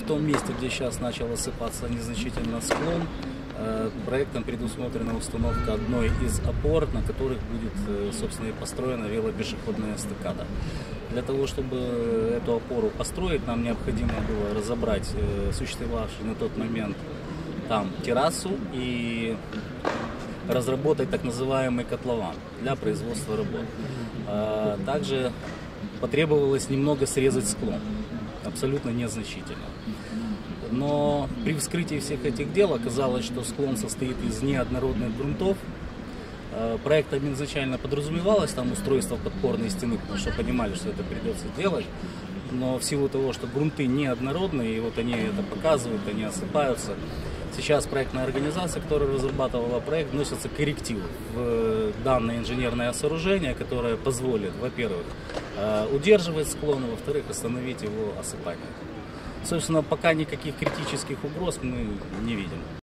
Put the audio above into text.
В том месте, где сейчас начал осыпаться незначительно склон, э, проектом предусмотрена установка одной из опор, на которых будет, э, собственно, и построена велопешеходная эстакада. Для того, чтобы эту опору построить, нам необходимо было разобрать э, существовавший на тот момент там террасу и разработать так называемый котлован для производства работ. Также потребовалось немного срезать склон, абсолютно незначительно. Но при вскрытии всех этих дел оказалось, что склон состоит из неоднородных грунтов. Э, Проектом изначально подразумевалось там устройство подпорной стены, потому что понимали, что это придется делать. Но в силу того, что грунты неоднородные, и вот они это показывают, они осыпаются, сейчас проектная организация, которая разрабатывала проект, вносятся коррективы в данное инженерное сооружение, которое позволит, во-первых, удерживать склон, во-вторых, остановить его осыпание. Собственно, пока никаких критических угроз мы не видим.